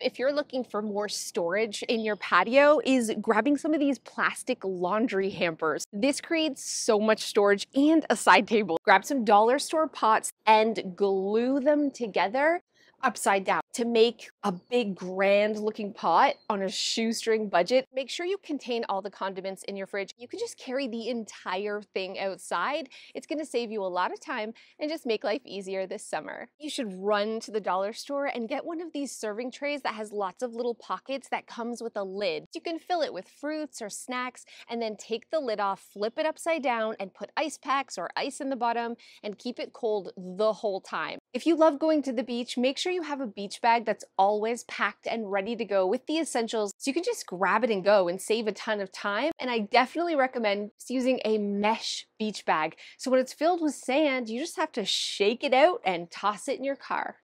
If you're looking for more storage in your patio, is grabbing some of these plastic laundry hampers. This creates so much storage and a side table. Grab some dollar store pots and glue them together upside down to make a big grand looking pot on a shoestring budget. Make sure you contain all the condiments in your fridge. You can just carry the entire thing outside. It's gonna save you a lot of time and just make life easier this summer. You should run to the dollar store and get one of these serving trays that has lots of little pockets that comes with a lid. You can fill it with fruits or snacks and then take the lid off, flip it upside down and put ice packs or ice in the bottom and keep it cold the whole time. If you love going to the beach, make sure you have a beach bag that's always packed and ready to go with the essentials so you can just grab it and go and save a ton of time. And I definitely recommend using a mesh beach bag. So when it's filled with sand, you just have to shake it out and toss it in your car.